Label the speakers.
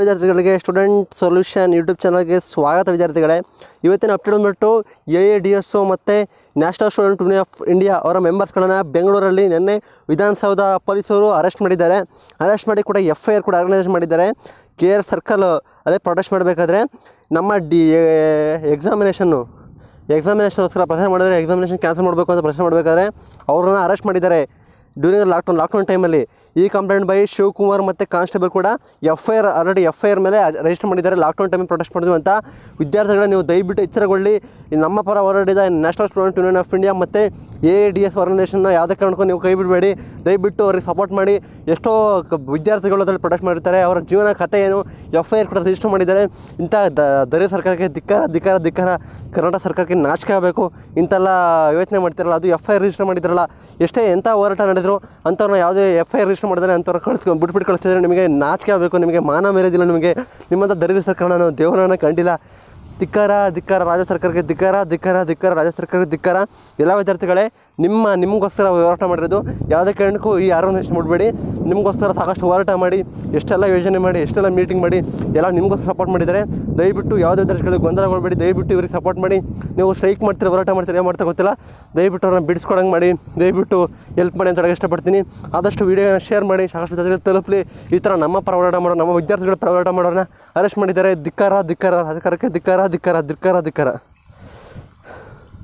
Speaker 1: ವಿದ್ಯಾರ್ಥಿಗಳಿಗೆ student solution YouTube ಚಾನಲ್ಗೆ ಸ್ವಾಗತ ವಿದ್ಯಾರ್ಥಿಗಳೇ. ಇವತ್ತಿನ ಅಪ್ಡೇಟ್ ಬಂದ್ಬಿಟ್ಟು A A D S O ಮತ್ತು national student union of India ಅವರ ಮೆಂಬರ್ಸ್ಗಳನ್ನು ಬೆಂಗಳೂರಲ್ಲಿ ನಿನ್ನೆ ವಿಧಾನಸೌಧ ಪೊಲೀಸರು ಅರೆಸ್ಟ್ ಮಾಡಿದ್ದಾರೆ. ಅರೆಸ್ಟ್ ಮಾಡಿ ಕೂಡ ಎಫ್ ಐ ಆರ್ ಕೂಡ ಆರ್ಗನೈಸ್ ಮಾಡಿದ್ದಾರೆ. ಕೆ ಆರ್ ಸರ್ಕಲ್ ಅದೇ ಪ್ರೊಟೆಸ್ಟ್ ಮಾಡಬೇಕಾದ್ರೆ ನಮ್ಮ ಡಿ ಎಕ್ಸಾಮಿನೇಷನ್ನು ಎಕ್ಸಾಮಿನೇಷನ್ಗೋಸ್ಕರ ಪ್ರಶ್ನೆ ಮಾಡಿದರೆ ಎಕ್ಸಾಮಿನೇಷನ್ ಕ್ಯಾನ್ಸಲ್ ಮಾಡಬೇಕು ಅಂತ ಪ್ರಶ್ನೆ ಮಾಡಬೇಕಾದ್ರೆ ಅವ್ರನ್ನ ಅರೆಸ್ಟ್ ಮಾಡಿದ್ದಾರೆ. ಡ್ಯೂರಿಂಗ್ ಲಾಕ್ಡೌನ್ ಲಾಕ್ಡೌನ್ ಟೈಮಲ್ಲಿ ಈ ಕಂಪ್ಲೇಂಟ್ ಬೈ ಶಿವಕುಮಾರ್ ಮತ್ತು ಕಾನ್ಸ್ಟೇಬಲ್ ಕೂಡ F I R already F I R ಮೇಲೆ ರಿಜಿಸ್ಟರ್ ಮಾಡಿದ್ದಾರೆ. ಲಾಕ್ಡೌನ್ ಟೈಮಲ್ಲಿ ಪ್ರೊಟೆಸ್ಟ್ ಮಾಡಿದ್ವಿ ಅಂತ ವಿದ್ಯಾರ್ಥಿಗಳ ನೀವು ದಯವಿಟ್ಟು ಎಚ್ಚರಗೊಳ್ಳಿ. ನಮ್ಮ ಪರ ಹೋರಾಡಿದ national student union of India ಮತ್ತು ಎ ಡಿ ಎಸ್ ಆರ್ಗನೈಸೇಷನ್ನ ಯಾವುದೇ ಕಾರಣಕ್ಕೂ ನೀವು ಕೈ ಬಿಡಬೇಡಿ. ದಯವಿಟ್ಟು ಅವ್ರಿಗೆ ಸಪೋರ್ಟ್ ಮಾಡಿ. ಎಷ್ಟೋ ವಿದ್ಯಾರ್ಥಿಗಳು ಅದರಲ್ಲಿ ಪ್ರೊಟೆಸ್ಟ್ ಮಾಡಿರ್ತಾರೆ. ಅವರ ಜೀವನ ಕಥೆ ಏನು? ಎಫ್ ಐ ಆರ್ ಕೂಡ ರಿಜಿಸ್ಟರ್ ಮಾಡಿದ್ದಾರೆ. ಇಂಥ ದರಿ ಸರ್ಕಾರಕ್ಕೆ ಧಿಕ್ಕಾರ ಧಿಕ್ಕಾರ ಧಿಕ್ಕಾರ. ಕರ್ನಾಟಕ ಸರ್ಕಾರಕ್ಕೆ ನಾಚಿಕೆ ಆಗಬೇಕು. ಇಂಥೆಲ್ಲ ಯೋಚನೆ ಮಾಡ್ತಿರಲ್ಲ. ಅದು ಎಫ್ ಐ ಆರ್ ರಿಜಿಸ್ಟರ್ ಮಾಡಿದ್ರಲ್ಲ. ಎಷ್ಟೇ ಎಂಥ ಹೋರಾಟ ನಡೆದ್ರು ಅಂಥವ್ರನ್ನ ಯಾವುದೇ ಎಫ್ ಐ ಆರ್ ಮಾಡಿದ್ರೆ ಅಂಥವ್ರು ಕಳಿಸ್ಕೊಂಡು ಬಿಟ್ಬಿಟ್ಟು ಕಳಿಸಿದ್ರೆ ನಿಮಗೆ ನಾಚಿಕೆ ಆಗಬೇಕು, ನಿಮಗೆ ಮಾನ ಮೇರೆದಿಲ್ಲ, ನಿಮಗೆ ನಿಮ್ಮಂಥ ದರಿದ್ರ ಸರ್ಕಾರ ನಾನು ದೇವರನ್ನ ಕಂಡಿಲ್ಲ. ಧಿಕ್ಕಾರ ಧಿಕ್ಕಾರ ರಾಜ್ಯ ಸರ್ಕಾರಕ್ಕೆ ಧಿಕ್ಕಾರ ಧಿಕ್ಕಾರ ಧಿಕ್ಕಾರ ರಾಜ್ಯ ಸರ್ಕಾರಕ್ಕೆ ಧಿಕ್ಕಾರ. ಎಲ್ಲ ವಿದ್ಯಾರ್ಥಿಗಳೇ ನಿಮ್ಮ ನಿಮಗೋಸ್ಕರ ಹೋರಾಟ ಮಾಡಿರೋದು, ಯಾವುದೇ ಕಾರಣಕ್ಕೂ ಈ ಆರ್ಗನೈಸೇಷನ್ ಮಾಡಬೇಡಿ ನಿಮಗೋಸ್ಕರ ಸಾಕಷ್ಟು ಹೋರಾಟ ಮಾಡಿ, ಎಷ್ಟೆಲ್ಲ ಯೋಜನೆ ಮಾಡಿ, ಎಷ್ಟೆಲ್ಲ ಮೀಟಿಂಗ್ ಮಾಡಿ, ಎಲ್ಲ ನಿಮಗೋಸ್ಕರ ಸಪೋರ್ಟ್ ಮಾಡಿದ್ದಾರೆ. ದಯವಿಟ್ಟು ಯಾವುದೇ ಗೊಂದಲ ಗೊಂದಲಗೊಳ್ಬೇಡಿ. ದಯವಿಟ್ಟು ಇವ್ರಿಗೆ ಸಪೋರ್ಟ್ ಮಾಡಿ. ನೀವು ಸ್ಟ್ರೈಕ್ ಮಾಡ್ತೀರಿ, ಹೋರಾಟ ಮಾಡ್ತೀರ, ಏನು ಮಾಡ್ತಾ ಗೊತ್ತಿಲ್ಲ. ದಯವಿಟ್ಟು ಅವ್ರನ್ನ ಬಿಡಿಸ್ಕೊಡಂಗೆ ಮಾಡಿ. ದಯವಿಟ್ಟು ಹೆಲ್ಪ್ ಮಾಡಿ ಅಂತ ಇಷ್ಟಪಡ್ತೀನಿ. ಆದಷ್ಟು ವೀಡಿಯೋನ ಶೇರ್ ಮಾಡಿ. ಸಾಕಷ್ಟು ವಿದ್ಯಾರ್ಥಿಗಳು ತಲುಪಲಿ. ಈ ಥರ ನಮ್ಮ ಪರ ಹೋರಾಟ ಮಾಡೋ ನಮ್ಮ ವಿದ್ಯಾರ್ಥಿಗಳ ಪರ ಹೋರಾಟ ಮಾಡೋರನ್ನ ಅರೆಸ್ಟ್ ಮಾಡಿದ್ದಾರೆ. ಧಿಕ್ಕಾರ ಧಿಕ್ಕಾರ, ಅಧಿಕಾರಕ್ಕೆ ಧಿಕ್ಕಾರ ಧಿಕ್ಕಾರ ಧಿಕ್ಕಾರ ಧಿಕ್ಕಾರ.